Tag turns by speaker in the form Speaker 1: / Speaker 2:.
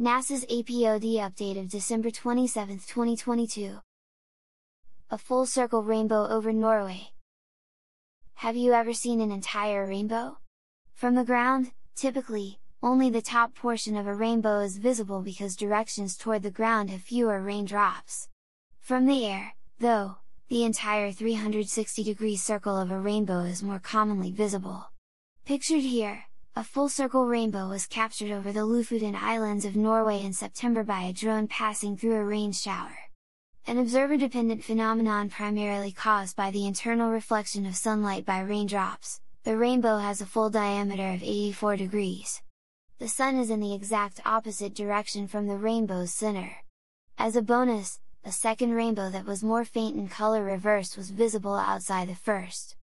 Speaker 1: NASA's APOD update of December 27, 2022. A full circle rainbow over Norway. Have you ever seen an entire rainbow? From the ground, typically, only the top portion of a rainbow is visible because directions toward the ground have fewer raindrops. From the air, though, the entire 360 degree circle of a rainbow is more commonly visible. Pictured here, a full circle rainbow was captured over the Lofoten Islands of Norway in September by a drone passing through a rain shower. An observer-dependent phenomenon primarily caused by the internal reflection of sunlight by raindrops, the rainbow has a full diameter of 84 degrees. The sun is in the exact opposite direction from the rainbow's center. As a bonus, a second rainbow that was more faint in color reversed was visible outside the first.